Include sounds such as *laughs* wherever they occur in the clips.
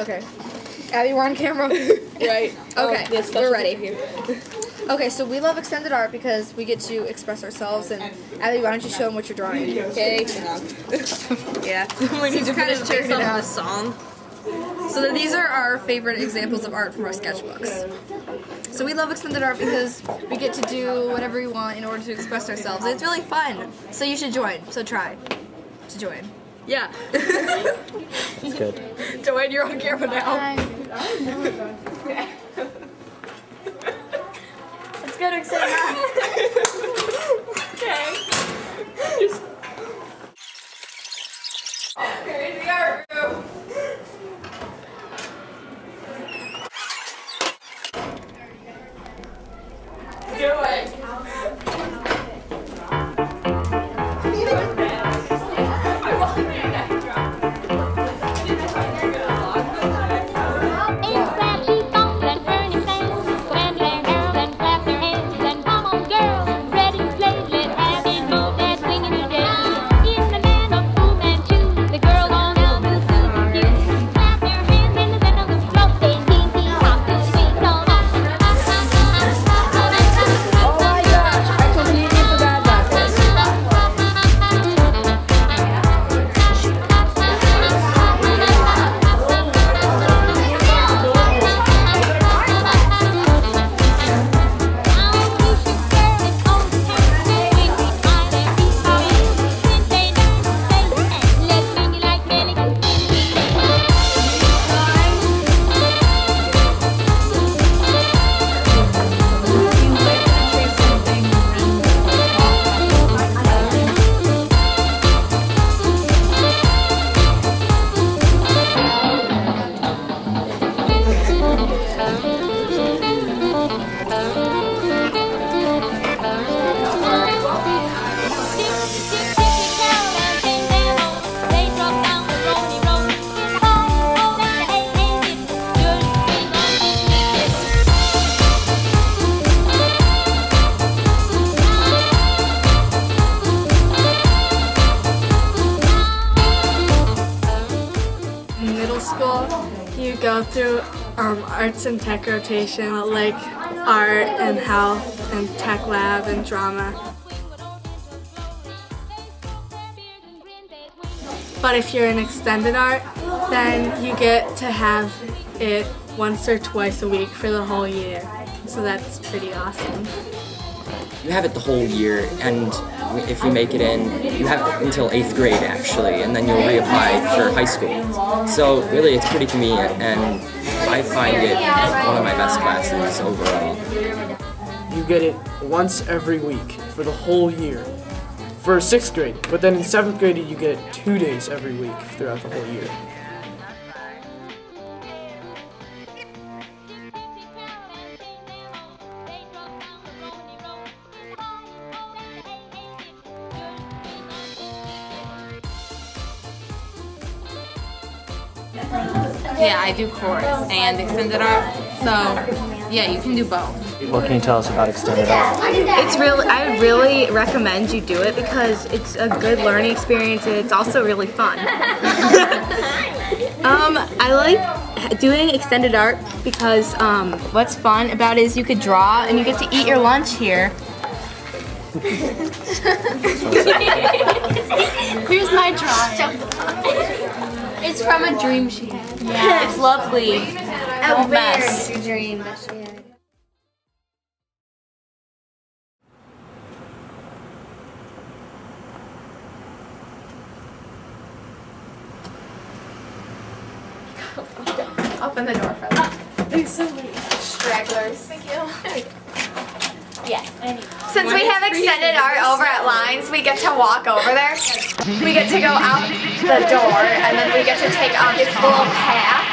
Okay. Abby, we're on camera. *laughs* Right. Okay, Oh, we're ready. here. Okay, so we love extended art because we get to express ourselves. And Abby, why don't you show them what you're drawing? Okay. *laughs* Yeah. *laughs* we need to Kinda finish figured based it off out. the song. So these are our favorite examples of art from our sketchbooks. So we love extended art because we get to do whatever we want in order to express ourselves. It's really fun. So you should join. So try to join. Yeah. *laughs* It's good. Join, you're on camera now. Let's go to extended art. Here's you go through um, arts and tech rotation, like art and health and tech lab and drama. But if you're in extended art, then you get to have it once or twice a week for the whole year. So that's pretty awesome. You have it the whole year, and if you make it in, you have until eighth grade actually, and then you'll reapply for high school. So really, it's pretty convenient, and I find it one of my best classes overall. you get it once every week for the whole year for sixth grade. But then in seventh grade, you get it two days every week throughout the whole year. Yeah, I do chorus and extended art. So, yeah, you can do both. What can you tell us about extended art? It's really, I would really recommend you do it because it's a good learning experience and it's also really fun. *laughs* um, I like doing extended art because um, what's fun about it is you could draw and you get to eat your lunch here. *laughs* Here's my drawing. It's from a dream she had. Yeah, it's lovely. Oh, Don't mess. dream that she had. Open the door for them. There's so many. Stragglers. Thank you. Since we have extended art over at Lines, we get to walk over there. We get to go out the door, and then we get to take on this little path.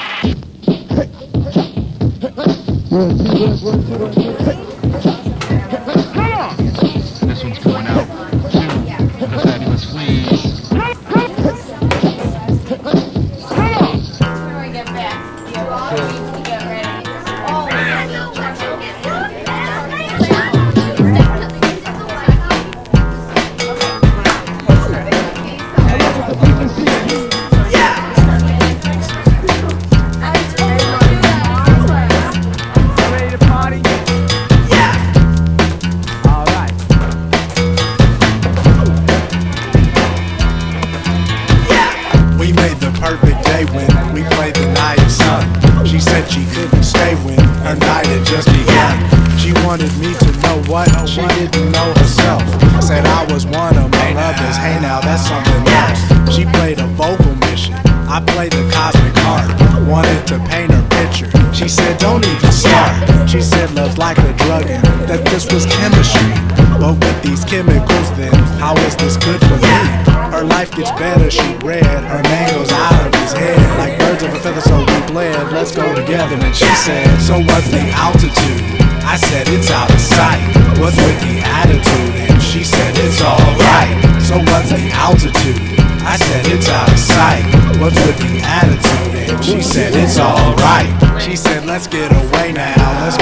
The night of sun. She said she couldn't stay when her night had just begun. She wanted me to know what she didn't know herself. Said I was one among others. Hey, now that's something else. She played a vocal mission. I played the cosmic heart. Wanted to paint her picture. She said, don't even start. She said, love's like a drug and that this was chemistry. But with these chemicals, then how is this good for me? Her life gets better, she read. Her name goes out of his head. Like birds of a feather, so we bled. Let's go together. And she said, So what's the altitude? I said, It's out of sight. What's with the attitude? And she said, It's alright. So what's the altitude? I said, It's out of sight. What's with the attitude? And she said, It's alright. She said, Let's get away now. Let's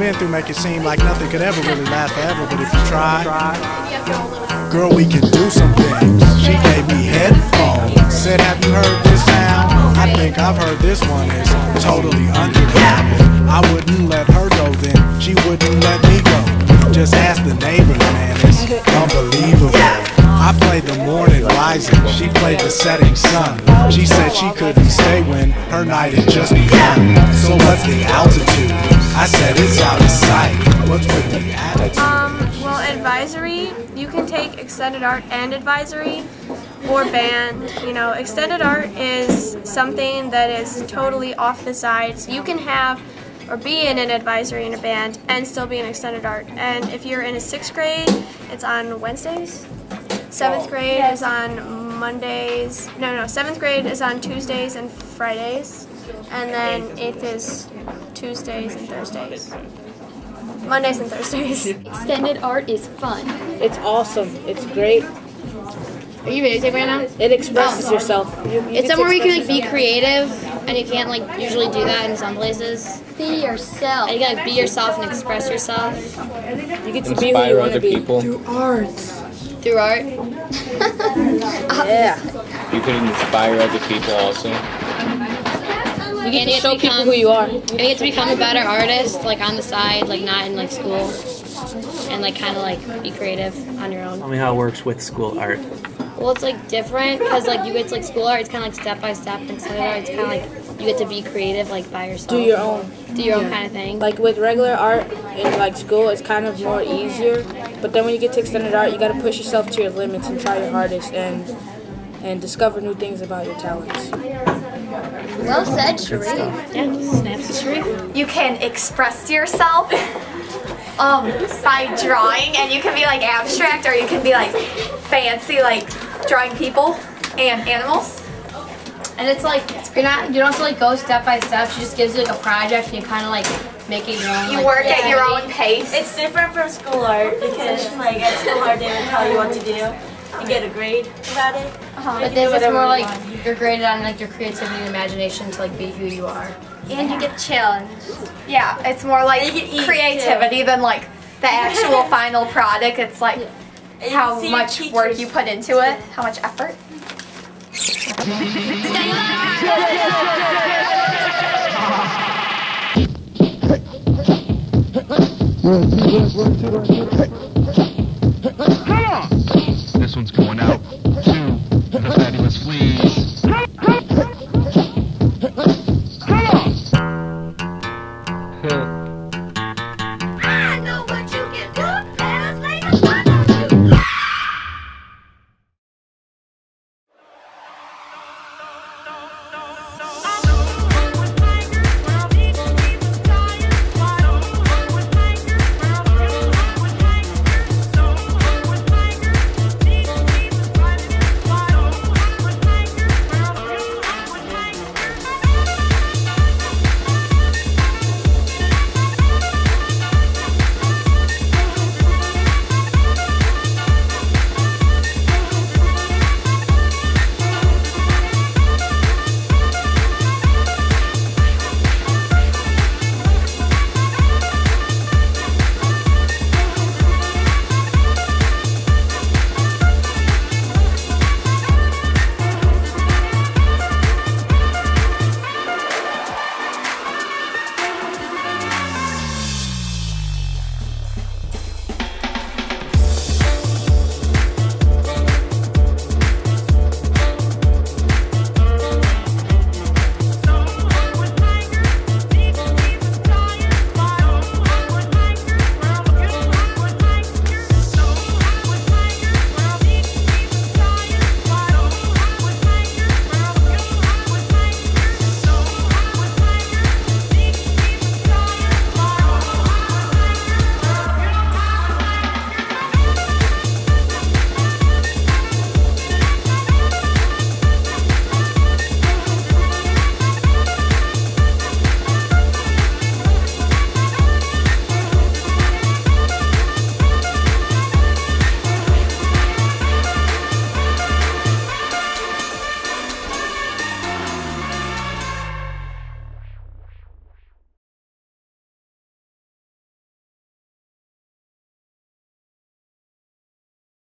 been through make it seem like nothing could ever really last forever. But if you try, girl, we can do some things. She gave me headphones. Said, Have you heard? I think I've heard this one. is totally underground. I wouldn't let her go then. She wouldn't let me go. Just ask the neighbors, man. It's unbelievable. I played the morning rising, she played the setting sun. She said she couldn't stay when her night had just begun. So what's the altitude? I said it's out of sight. What's with the attitude? Um, well, advisory, you can take extended art and advisory or band. You know, extended art is something that is totally off the side. So you can have or be in an advisory in a band and still be in extended art. And if you're in a sixth grade, it's on Wednesdays. Seventh oh. grade is on Mondays. No, no, seventh grade is on Tuesdays and Fridays. And then eighth is Tuesdays and Thursdays. Mondays and Thursdays. Extended art is fun. It's awesome. It's great. Are you videotaping right now? It expresses oh. yourself. You- you It's somewhere where you can like be creative, and you can't like usually do that in some places. Be yourself. And you can like be yourself and express yourself. You get to be who you wanna be. Through art. Through art. *laughs* yeah. You could inspire other people also. You get to show people who you are. And you get to become a better artist, like on the side, like not in like school, and like kind of like be creative on your own. Tell me how it works with school art. Well, it's like different because like you get to like school art, it's kind of like step by step, and extended art, it's kind of like you get to be creative like by yourself. Do your own. Do your own kind of thing. Like with regular art in like school, it's kind of more easier. But then when you get to extended art, you got to push yourself to your limits and try your hardest and and discover new things about your talents. Well said, Sharif. Yeah, snaps to Sharif. You can express yourself um, by drawing, and you can be like abstract, or you can be like fancy, like drawing people and animals. And it's like you're not you don't have to like go step by step. She just gives you like a project and you kind of like make it your own. You like, work at your own pace. It's different from school art because like at school art they would tell you what to do and get a grade about it. Uh-huh. But this is more like want. you're graded on like your creativity and imagination to like be who you are. And you get challenged. Yeah, it's more like creativity than like the actual *laughs* final product. It's like you how much work you put into it, how much effort. This one's going out to the fabulous fleas. Come on!